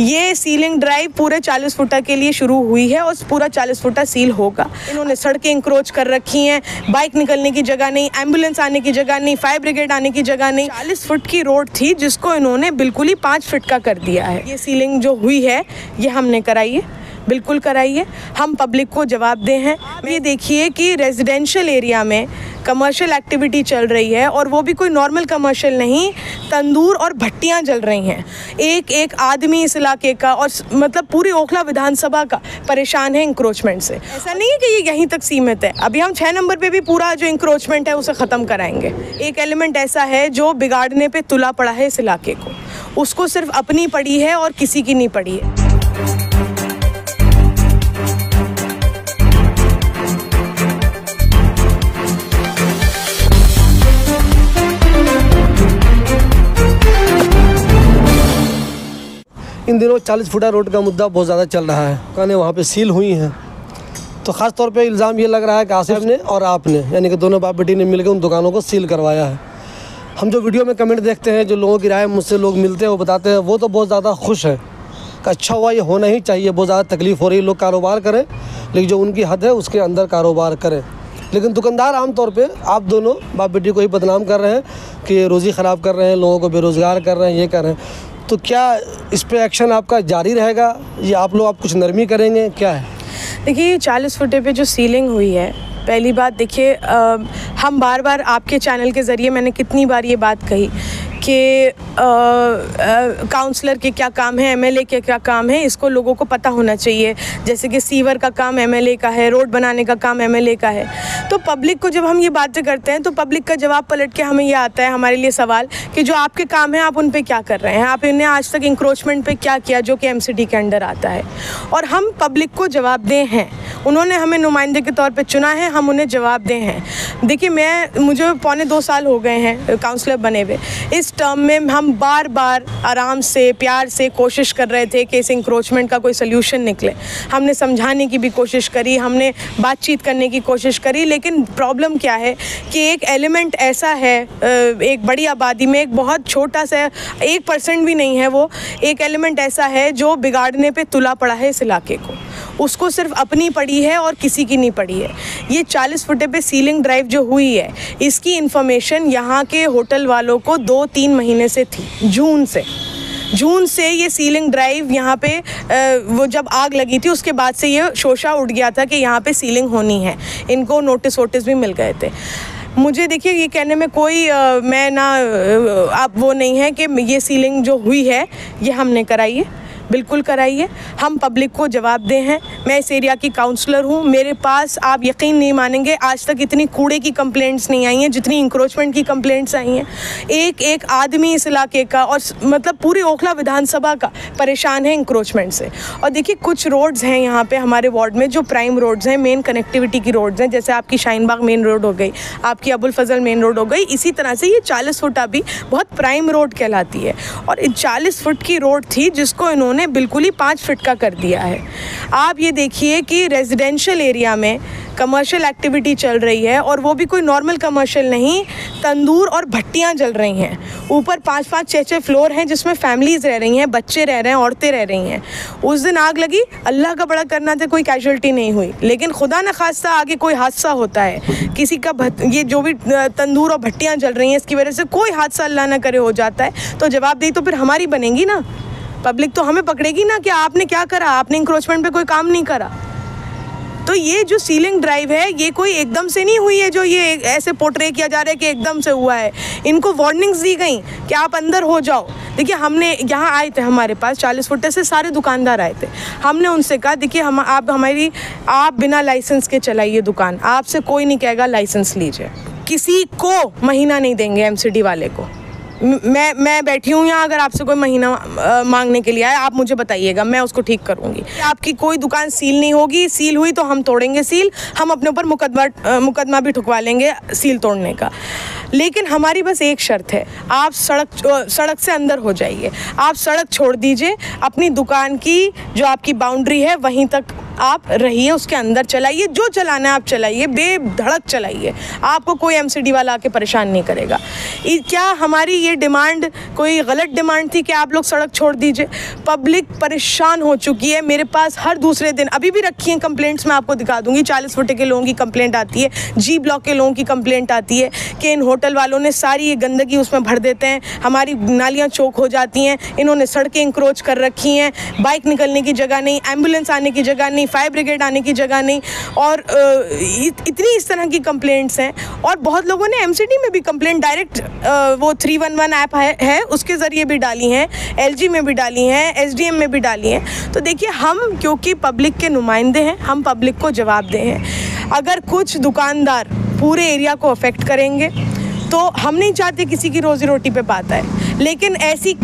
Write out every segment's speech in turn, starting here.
ये ceiling drive पूरे 40 फुटा के लिए शुरू हुई है और पूरा 40 फुटा सील होगा। इन्होंने सड़कें इंक्रोच कर रखी हैं बाइक निकलने की जगह नहीं एंबुलेंस आने की जगह नहीं फायर ब्रिगेड आने की जगह नहीं। चालीस फुट की रोड थी जिसको इन्होंने बिल्कुल ही पाँच फुट का कर दिया है। ये सीलिंग जो हुई है, ये हमने कराई है, बिल्कुल कराइए हम पब्लिक को जवाब दे हैं। ये देखिए कि रेजिडेंशियल एरिया में कमर्शियल एक्टिविटी चल रही है और वो भी कोई नॉर्मल कमर्शियल नहीं, तंदूर और भट्टियाँ जल रही हैं। एक एक आदमी इस इलाके का और मतलब पूरी ओखला विधानसभा का परेशान है इंक्रोचमेंट से। ऐसा नहीं है कि ये यहीं तक सीमित है। अभी हम छः नंबर पर भी पूरा जो इंक्रोचमेंट है, उसे ख़त्म कराएँगे। एक एलिमेंट ऐसा है जो बिगाड़ने पर तुला पड़ा है इस इलाके को। उसको सिर्फ़ अपनी पड़ी है और किसी की नहीं पड़ी है। इन दिनों 40 फुटा रोड का मुद्दा बहुत ज़्यादा चल रहा है। दुकानें वहाँ पर सील हुई हैं। तो ख़ास तौर पे इल्ज़ाम ये लग रहा है कि आसिफ ने और आपने, यानी कि दोनों बाप बेटी ने मिलकर उन दुकानों को सील करवाया है। हम जो वीडियो में कमेंट देखते हैं, जो लोगों की राय मुझसे लोग मिलते हैं, वो बताते हैं, वो तो बहुत ज़्यादा खुश है कि अच्छा हुआ, ये होना ही चाहिए, बहुत ज़्यादा तकलीफ़ हो रही है, लोग कारोबार करें, लेकिन जो उनकी हद है, उसके अंदर कारोबार करें। लेकिन दुकानदार आमतौर पे, आप दोनों बाप बेटी को ही बदनाम कर रहे हैं कि रोज़ी ख़राब कर रहे हैं, लोगों को बेरोज़गार कर रहे हैं, ये कर रहे हैं। तो क्या इस पर एक्शन आपका जारी रहेगा? या आप लोग, आप कुछ नरमी करेंगे? क्या है? देखिए चालीस फुटे पे जो सीलिंग हुई है, पहली बात देखिए हम बार बार आपके चैनल के ज़रिए मैंने कितनी बार ये बात कही कि काउंसलर के क्या काम है एमएलए के क्या काम है, इसको लोगों को पता होना चाहिए। जैसे कि सीवर का काम एमएलए का है, रोड बनाने का काम एमएलए का है। तो पब्लिक को जब हम ये बातें करते हैं तो पब्लिक का जवाब पलट के हमें ये आता है, हमारे लिए सवाल कि जो आपके काम है, आप उन पर क्या कर रहे हैं? आप इन्हें आज तक इंक्रोचमेंट पर क्या किया जो कि एम के अंडर आता है? और हम पब्लिक को जवाब दें हैं। उन्होंने हमें नुमाइंदे के तौर पर चुना है, हम उन्हें जवाब दें हैं। देखिए, मैं, मुझे पौने दो साल हो गए हैं काउंसलर बने हुए। इस टर्म में हम बार बार आराम से, प्यार से कोशिश कर रहे थे कि इस इंक्रोचमेंट का कोई सोल्यूशन निकले। हमने समझाने की भी कोशिश करी, हमने बातचीत करने की कोशिश करी, लेकिन प्रॉब्लम क्या है कि एक एलिमेंट ऐसा है एक बड़ी आबादी में एक बहुत छोटा सा, एक परसेंट भी नहीं है वो, एक एलिमेंट ऐसा है जो बिगाड़ने पर तुला पड़ा है इस इलाके को। उसको सिर्फ़ अपनी पड़ी है और किसी की नहीं पड़ी है। ये 40 फुटे पे सीलिंग ड्राइव जो हुई है इसकी इन्फॉर्मेशन यहाँ के होटल वालों को दो तीन महीने से थी जून से। जून से ये सीलिंग ड्राइव यहाँ पे वो जब आग लगी थी उसके बाद से ये शोशा उठ गया था कि यहाँ पे सीलिंग होनी है। इनको नोटिस वोटिस भी मिल गए थे। मुझे देखिए ये कहने में कोई आ, मैं ना आप वो नहीं है कि ये सीलिंग जो हुई है ये हमने कराई है। बिल्कुल कराइए। हम पब्लिक को जवाब दें हैं। मैं इस एरिया की काउंसलर हूँ। मेरे पास आप यकीन नहीं मानेंगे, आज तक इतनी कूड़े की कंप्लेंट्स नहीं आई हैं, जितनी इंक्रोचमेंट की कंप्लेंट्स आई हैं। एक एक आदमी इस इलाके का और मतलब पूरी ओखला विधानसभा का परेशान है इंक्रोचमेंट से। और देखिए, कुछ रोड्स हैं यहाँ पर हमारे वार्ड में, जो प्राइम रोड्स हैं मेन कनेक्टिविटी की रोड्स हैं। जैसे आपकी शाहीन बाग मेन रोड हो गई, आपकी अबुल फजल मेन रोड हो गई, इसी तरह से ये चालीस फुट अभी बहुत प्राइम रोड कहलाती है। और चालीस फुट की रोड थी जिसको इन्होंने उन्होंने बिल्कुल ही पाँच फिट का कर दिया है। आप ये देखिए कि रेजिडेंशियल एरिया में कमर्शियल एक्टिविटी चल रही है और वो भी कोई नॉर्मल कमर्शियल नहीं, तंदूर और भट्टियाँ जल रही हैं। ऊपर पाँच पाँच छः छः फ्लोर हैं जिसमें फैमिलीज़ रह रही हैं, बच्चे रह रहे हैं, औरतें रह रही हैं। उस दिन आग लगी, अल्लाह का बड़ा करना था, कोई कैजुअल्टी नहीं हुई। लेकिन खुदा न खास्ता आगे कोई हादसा होता है। किसी का ये जो भी तंदूर और भट्टियाँ जल रही हैं, इसकी वजह से कोई हादसा अल्लाह ना करे, हो जाता है। तो जवाबदेही तो फिर हमारी बनेगी ना? पब्लिक तो हमें पकड़ेगी ना कि आपने क्या करा? आपने इंक्रोचमेंट पे कोई काम नहीं करा। तो ये जो सीलिंग ड्राइव है, ये कोई एकदम से नहीं हुई है जो ये ऐसे पोर्ट्रे किया जा रहा है कि एकदम से हुआ है? इनको वार्निंग्स दी गई कि आप अंदर हो जाओ। देखिए, हमने यहाँ आए थे हमारे पास, चालीस फुटे से सारे दुकानदार आए थे। हमने उनसे कहा, देखिए, हम, आप हमारी, आप बिना लाइसेंस के चलाइए दुकान। आपसे कोई नहीं कहेगा लाइसेंस लीजिए। किसी को महीना नहीं देंगे एमसीडी वाले को। मैं मैं बैठी हूँ यहाँ अगर आपसे कोई महीना आ, मांगने के लिए आए आप मुझे बताइएगा मैं उसको ठीक करूँगी। आपकी कोई दुकान सील नहीं होगी सील हुई तो हम तोड़ेंगे सील हम अपने ऊपर मुकदमा मुकदमा भी ठुकवा लेंगे सील तोड़ने का। लेकिन हमारी बस एक शर्त है आप सड़क सड़क से अंदर हो जाइए। आप सड़क छोड़ दीजिए अपनी दुकान की जो आपकी बाउंड्री है वहीं तक आप रहिए उसके अंदर चलाइए, जो चलाना है आप चलाइए, बेधड़क चलाइए। आपको कोई एमसीडी वाला आके परेशान नहीं करेगा। क्या हमारी ये डिमांड, कोई गलत डिमांड थी कि आप लोग सड़क छोड़ दीजिए? पब्लिक परेशान हो चुकी है, मेरे पास हर दूसरे दिन, अभी भी रखी हैं कंप्लेंट्स मैं आपको दिखा दूँगी। चालीस फुटे के लोगों की कंप्लेंट आती है जी ब्लॉक के लोगों की कंप्लेंट आती है, कि इन होटल वालों ने सारी ये गंदगी उसमें भर देते हैं, हमारी नालियाँ चौक हो जाती हैं, इन्होंने सड़कें इंक्रोच कर रखी हैं बाइक निकलने की जगह नहीं एंबुलेंस आने की जगह नहीं फायर ब्रिगेड आने की जगह नहीं। और इतनी इस तरह की कंप्लेंट्स हैं। और बहुत लोगों ने एमसीडी में भी कंप्लेंट डायरेक्ट वो थ्री वन वन ऐप है, है उसके ज़रिए भी डाली हैं एलजी में भी डाली हैं एसडीएम में भी डाली हैं। तो देखिए हम क्योंकि पब्लिक के नुमाइंदे हैं हम पब्लिक को जवाब दे हैं। अगर कुछ दुकानदार पूरे एरिया को अफेक्ट करेंगे तो हम नहीं चाहते किसी की रोज़ी रोटी पे बात आए। लेकिन ऐसी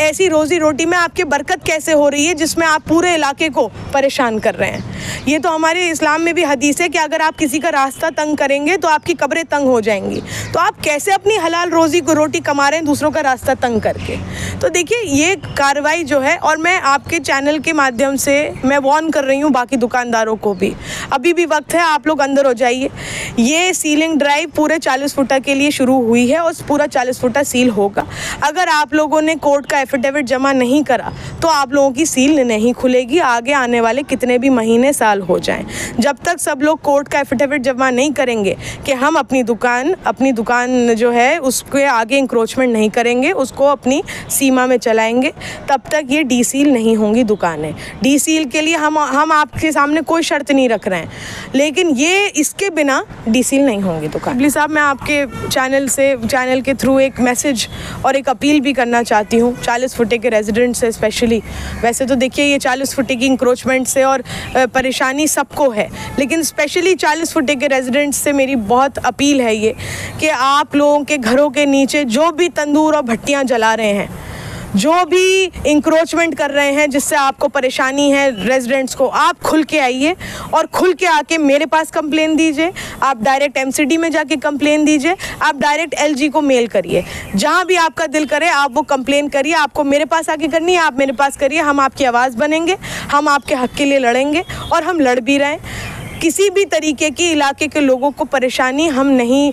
ऐसी रोज़ी रोटी में आपकी बरकत कैसे हो रही है जिसमें आप पूरे इलाके को परेशान कर रहे हैं? ये तो हमारे इस्लाम में भी हदीस है कि अगर आप किसी का रास्ता तंग करेंगे तो आपकी कब्रें तंग हो जाएँगी। तो आप कैसे अपनी हलाल रोज़ी को, रोटी कमा रहे हैं दूसरों का रास्ता तंग करके? तो देखिए, ये कार्रवाई जो है, और मैं आपके चैनल के माध्यम से मैं वॉर्न कर रही हूँ बाकी दुकानदारों को भी। अभी भी वक्त है, आप लोग अंदर हो जाइए। ये सीलिंग ड्राइव पूरे चालीस फुटा के लिए शुरू हुई है और पूरा चालीस फुटा सील होगा। अगर आप लोगों ने कोर्ट का एफिडेविट जमा नहीं करा तो आप लोगों की सील नहीं खुलेगी। आगे आने वाले कितने भी महीने, साल हो जाएँ। जब तक सब लोग कोर्ट का एफिडेविट जमा नहीं करेंगे कि हम अपनी दुकान अपनी दुकान जो है, उसके आगे इंक्रोचमेंट नहीं करेंगे, उसको अपनी सीमा में चलाएँगे, तब तक ये डी सील नहीं होंगी दुकानें। डी सील के लिए हम हम आपके सामने कोई शर्त नहीं रख रहे हैं। लेकिन ये, इसके बिना डी सील नहीं होंगी दुकान। साहब, मैं आपके चैनल से चैनल के थ्रू एक मैसेज और एक अपील भी करना चाहती हूँ, चालीस फुटे के रेजिडेंट से स्पेशली वैसे तो देखिए, ये चालीस फुटे की इंक्रोचमेंट से और परेशानी सबको है, लेकिन स्पेशली चालीस फुटे के रेजिडेंट्स से मेरी बहुत अपील है ये, कि आप लोगों के घरों के नीचे जो भी तंदूर और भट्टियाँ जला रहे हैं जो भी इंक्रोचमेंट कर रहे हैं, जिससे आपको परेशानी है रेजिडेंट्स को, आप खुल के आइए और खुल के आके मेरे पास कंप्लेन दीजिए। आप डायरेक्ट एमसीडी में जाके कंप्लेन दीजिए। आप डायरेक्ट एलजी को मेल करिए। जहाँ भी आपका दिल करे, आप वो कंप्लेन करिए। आपको मेरे पास आके करनी है, आप मेरे पास करिए। हम आपकी आवाज़ बनेंगे, हम आपके हक के लिए लड़ेंगे और हम लड़ भी रहे हैं। किसी भी तरीके की इलाके के लोगों को परेशानी हम नहीं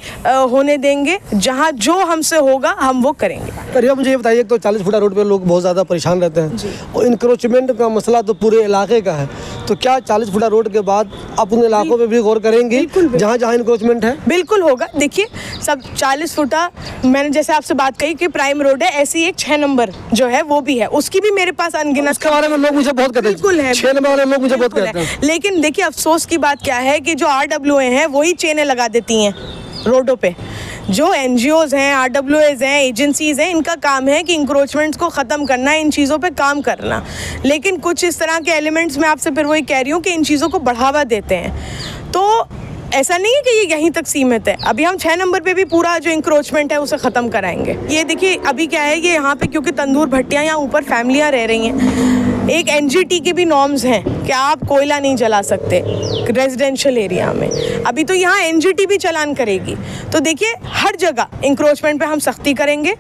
होने देंगे। जहाँ जो हमसे होगा हम वो करेंगे। करिए मुझे ये बताइए तो चालीस फुटा रोड पे लोग बहुत ज़्यादा परेशान रहते हैं और इंक्रोचमेंट का मसला तो पूरे इलाके का है। तो क्या चालीस फुटा रोड के बाद आप उन इलाकों में भी गौर करेंगे। जहाँ जहाँ इंक्रोचमेंट है? बिल्कुल होगा। देखिए सब चालीस फुटा मैंने जैसे आपसे बात कही कि प्राइम रोड है ऐसी एक छः नंबर जो है वो भी है। उसकी भी मेरे पास अनगिनत बारे में लोग मुझे बहुत कहते बिल्कुल है। छः नंबर वाले लोग मुझे बहुत कहते हैं। लेकिन देखिए अफसोस की बात क्या है कि जो आर डब्ल्यू हैं, वही चेनें लगा देती हैं रोडों पे। जो एन हैं आर हैं, एजेंसीज हैं, इनका काम है कि इंक्रोचमेंट्स को ख़त्म करना, इन चीज़ों पे काम करना। लेकिन कुछ इस तरह के एलिमेंट्स मैं आपसे फिर वही कह रही हूँ कि इन चीज़ों को बढ़ावा देते हैं। तो ऐसा नहीं है कि ये यहीं तक सीमित है। अभी हम छः नंबर पे भी पूरा जो इंक्रोचमेंट है, उसे ख़त्म कराएँगे। ये देखिए, अभी क्या है, ये यहाँ पे क्योंकि तंदूर भट्टियाँ यहाँ ऊपर फैमिलियाँ रह रही हैं। एक एनजीटी के भी नॉर्म्स हैं कि आप कोयला नहीं जला सकते रेजिडेंशियल एरिया में। अभी तो यहाँ एनजीटी भी चलान करेगी। तो देखिए, हर जगह इंक्रोचमेंट पे हम सख्ती करेंगे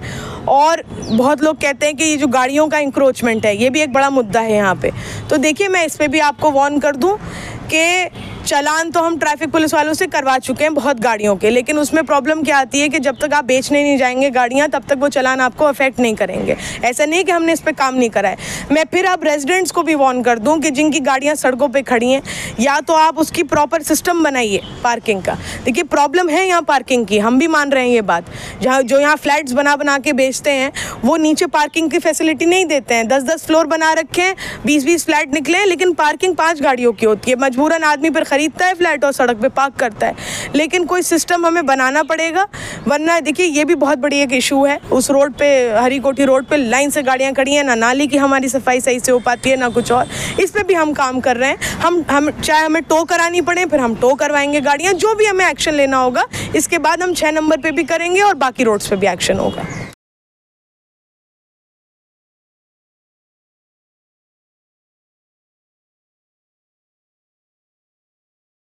और बहुत लोग कहते हैं कि ये जो गाड़ियों का इंक्रोचमेंट है, ये भी एक बड़ा मुद्दा है यहाँ पे। तो देखिए, मैं इस पर भी आपको वार्न कर दूँ कि चलान तो हम ट्रैफ़िक पुलिस वालों से करवा चुके हैं बहुत गाड़ियों के, लेकिन उसमें प्रॉब्लम क्या आती है कि जब तक आप बेचने नहीं जाएँगे गाड़ियाँ, तब तक वो चलान आपको अफेक्ट नहीं करेंगे। ऐसा नहीं कि हमने इस पर काम नहीं करा है। मैं फिर अब रेजिडेंट्स को भी वार्न कर दूँ कि जिनकी गाड़ियाँ सड़कों पर खड़ी हैं, या तो आप उसकी प्रॉपर सिस्टम बनाइए पार्किंग का। देखिए प्रॉब्लम है यहाँ पार्किंग की, हम भी मान रहे हैं ये बात। जहाँ, जो यहाँ फ्लैट्स बना बना के बेचते हैं, वो नीचे पार्किंग की फैसिलिटी नहीं देते हैं। दस दस फ्लोर बना रखे हैं बीस बीस फ्लैट निकले हैं, लेकिन पार्किंग पाँच गाड़ियों की होती है। मजबूरन आदमी पर खरीदता है फ्लैट और सड़क पर पार्क करता है। लेकिन कोई सिस्टम हमें बनाना पड़ेगा, वरना देखिए, ये भी बहुत बड़ी एक इशू है। उस रोड पर हरी कोठी रोड पर लाइन से गाड़ियाँ खड़ी हैं, ना नाली की हमारी सफ़ाई सही से हो पाती है, ना कुछ और। इस पर भी हम काम कर रहे हैं। हम हम, चाहे हमें टो करानी पड़े, फिर हम टो करवाएँगे गाड़ियाँ। जो भी हमें एक्शन लेना होगा, इसके बाद हम छः नंबर पे भी करेंगे और बाकी रोड्स पे भी एक्शन होगा।